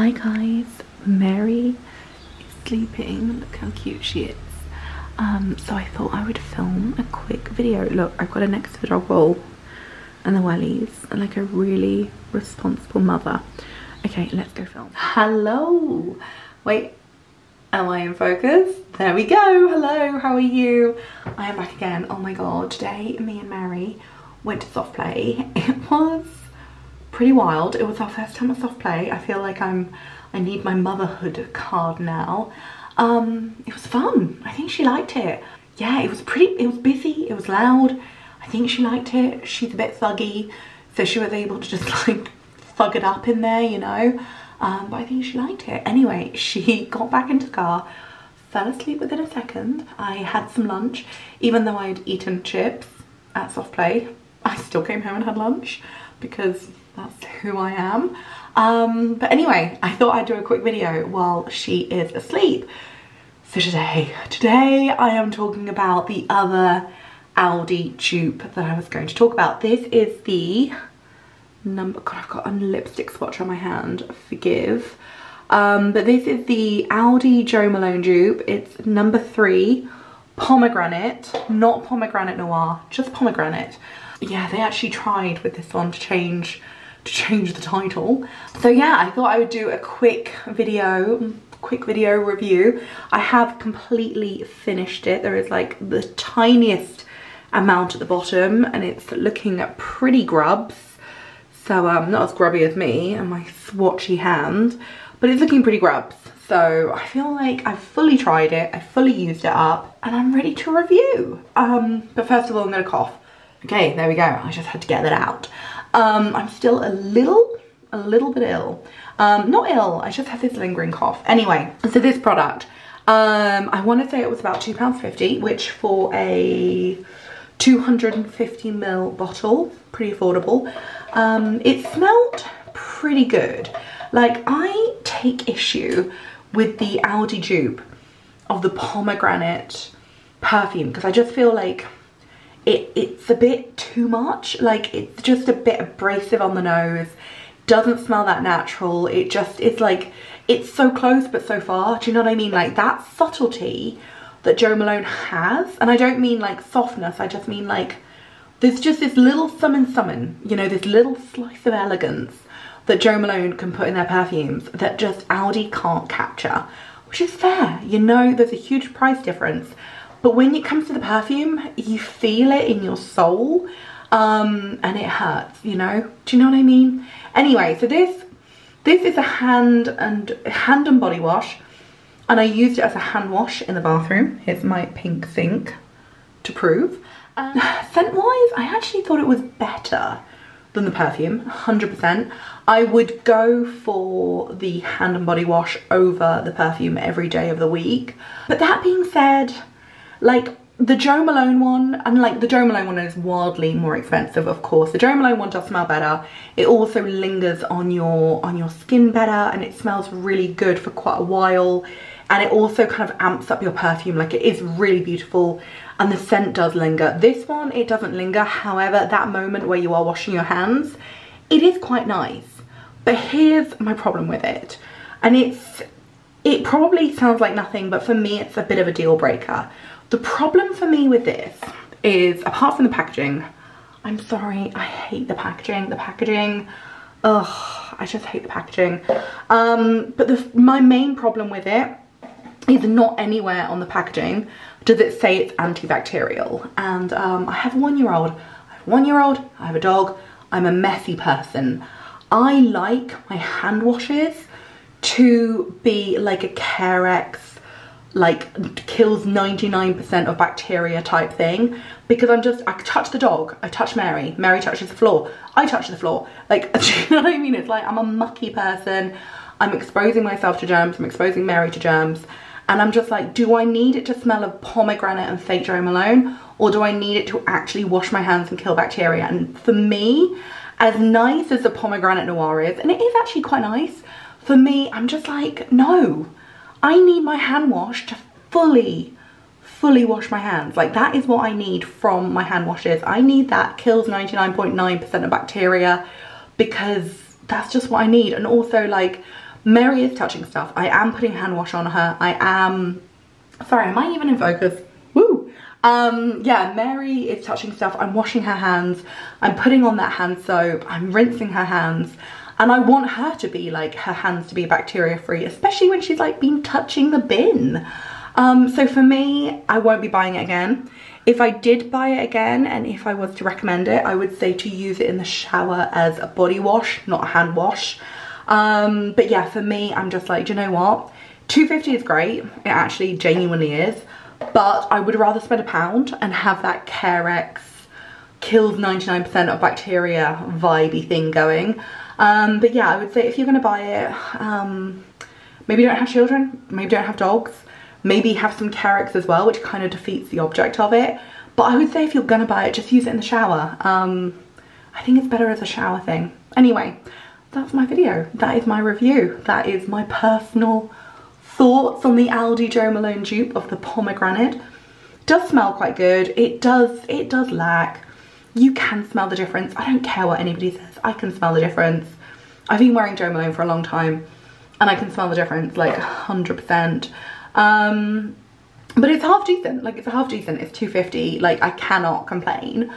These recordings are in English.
Hi guys, Mary is sleeping. Look how cute she is. Um, so I thought I would film a quick video. Look, I've got a next to the dog bowl and the wellies and like a really responsible mother. Okay, let's go film. Hello. Wait, am I in focus? There we go. Hello, how are you? I am back again. Oh my god, today me and Mary went to soft play. It was pretty wild. It was our first time at soft play. I feel like I'm, I need my motherhood card now. Um, it was fun. I think she liked it. Yeah, it was pretty, it was busy, it was loud. I think she liked it. She's a bit thuggy, so she was able to just like thug it up in there, you know. Um, but I think she liked it. Anyway, she got back into the car, fell asleep within a second. I had some lunch, even though I had eaten chips at soft play. I still came home and had lunch because that's who I am. Um, but anyway, I thought I'd do a quick video while she is asleep. So today, today I am talking about the other Aldi dupe that I was going to talk about. This is the number, God, I've got a lipstick swatch on my hand, forgive. Um, but this is the Aldi Jo Malone dupe. It's number three, pomegranate, not pomegranate noir, just pomegranate. Yeah, they actually tried with this one to change to change the title. So yeah, I thought I would do a quick video, quick video review. I have completely finished it. There is like the tiniest amount at the bottom and it's looking pretty grubs. So um, not as grubby as me and my swatchy hand, but it's looking pretty grubs. So I feel like I've fully tried it, I fully used it up and I'm ready to review. Um, but first of all, I'm gonna cough. Okay, there we go. I just had to get that out. Um, I'm still a little, a little bit ill. Um, not ill, I just have this lingering cough. Anyway, so this product, um, I want to say it was about £2.50, which for a 250 ml bottle, pretty affordable. Um, it smelled pretty good. Like I take issue with the Aldi dupe of the pomegranate perfume because I just feel like it, it's a bit too much. Like it's just a bit abrasive on the nose. Doesn't smell that natural. It just, it's like, it's so close but so far. Do you know what I mean? Like that subtlety that Jo Malone has. And I don't mean like softness. I just mean like, there's just this little summon summon, you know, this little slice of elegance that Jo Malone can put in their perfumes that just Aldi can't capture, which is fair. You know, there's a huge price difference. But when it comes to the perfume, you feel it in your soul um, and it hurts, you know? Do you know what I mean? Anyway, so this this is a hand and hand and body wash and I used it as a hand wash in the bathroom. Here's my pink sink to prove. Um, scent wise, I actually thought it was better than the perfume, 100%. I would go for the hand and body wash over the perfume every day of the week. But that being said, like the Jo Malone one, and like the Jo Malone one is wildly more expensive, of course. The Jo Malone one does smell better. It also lingers on your on your skin better and it smells really good for quite a while. And it also kind of amps up your perfume, like it is really beautiful and the scent does linger. This one, it doesn't linger. However, that moment where you are washing your hands, it is quite nice. But here's my problem with it. And it's, it probably sounds like nothing, but for me, it's a bit of a deal breaker. The problem for me with this is, apart from the packaging, I'm sorry, I hate the packaging. The packaging, ugh, I just hate the packaging. Um, but the, my main problem with it is not anywhere on the packaging does it say it's antibacterial. And um, I have a one-year-old, I have one-year-old, I have a dog, I'm a messy person. I like my hand washes to be like a Carex like kills 99% of bacteria type thing because I'm just, I touch the dog, I touch Mary, Mary touches the floor, I touch the floor. Like, you know what I mean? It's like I'm a mucky person, I'm exposing myself to germs, I'm exposing Mary to germs, and I'm just like, do I need it to smell of pomegranate and fake Jo Malone? Or do I need it to actually wash my hands and kill bacteria? And for me, as nice as the pomegranate noir is, and it is actually quite nice, for me, I'm just like, no, I need my hand wash to fully, fully wash my hands. Like that is what I need from my hand washes. I need that kills 99.9% .9 of bacteria because that's just what I need. And also like Mary is touching stuff. I am putting hand wash on her. I am, sorry, am I even in focus? Woo! Um, yeah, Mary is touching stuff. I'm washing her hands. I'm putting on that hand soap. I'm rinsing her hands. And I want her to be like, her hands to be bacteria free, especially when she's like been touching the bin. Um, so for me, I won't be buying it again. If I did buy it again and if I was to recommend it, I would say to use it in the shower as a body wash, not a hand wash. Um, but yeah, for me, I'm just like, do you know what? 250 is great. It actually genuinely is. But I would rather spend a pound and have that Carex kills 99% of bacteria vibey thing going. Um, but yeah, I would say if you're going to buy it, um, maybe don't have children, maybe don't have dogs, maybe have some Carex as well, which kind of defeats the object of it. But I would say if you're going to buy it, just use it in the shower. Um, I think it's better as a shower thing. Anyway, that's my video. That is my review. That is my personal thoughts on the Aldi Jo Malone dupe of the pomegranate. Does smell quite good. It does, it does lack. You can smell the difference. I don't care what anybody says. I can smell the difference. I've been wearing Jo Malone for a long time and I can smell the difference like 100%. Um, but it's half decent. Like it's half decent. It's 250. Like I cannot complain.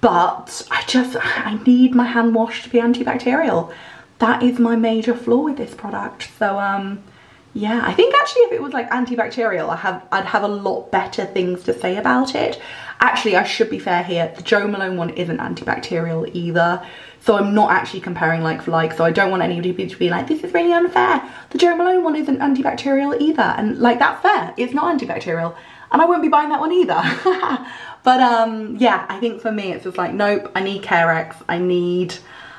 But I just, I need my hand wash to be antibacterial that is my major flaw with this product. So um, yeah, I think actually if it was like antibacterial, I have, I'd have a lot better things to say about it. Actually, I should be fair here, the Jo Malone one isn't antibacterial either. So I'm not actually comparing like for like, so I don't want anybody to be like, this is really unfair. The Jo Malone one isn't antibacterial either. And like, that's fair, it's not antibacterial. And I won't be buying that one either. but um, yeah, I think for me, it's just like, nope, I need Carex, I need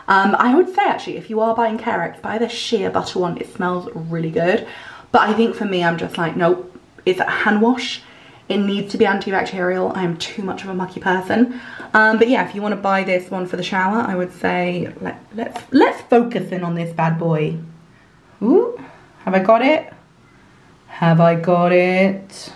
um, I would say actually, if you are buying Carex, buy the shea butter one. It smells really good. But I think for me, I'm just like, nope, it's a hand wash. It needs to be antibacterial. I'm too much of a mucky person. Um, but yeah, if you want to buy this one for the shower, I would say let, let's, let's focus in on this bad boy. Ooh, have I got it? Have I got it?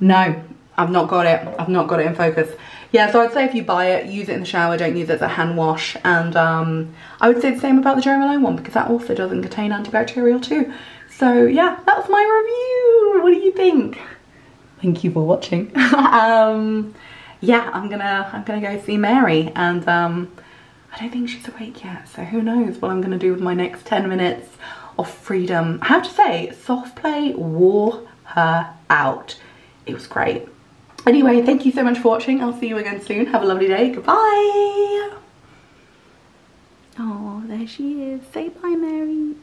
No, I've not got it. I've not got it in focus yeah, so I'd say if you buy it, use it in the shower, don't use it as a hand wash. And um, I would say the same about the Jo Malone one because that also doesn't contain antibacterial too. So yeah, that was my review. What do you think? Thank you for watching. um, yeah, I'm gonna I'm gonna go see Mary and um, I don't think she's awake yet. So who knows what I'm gonna do with my next 10 minutes of freedom. I have to say, soft play wore her out. It was great. Anyway, thank you so much for watching. I'll see you again soon. Have a lovely day. Goodbye. Oh, there she is. Say bye, Mary.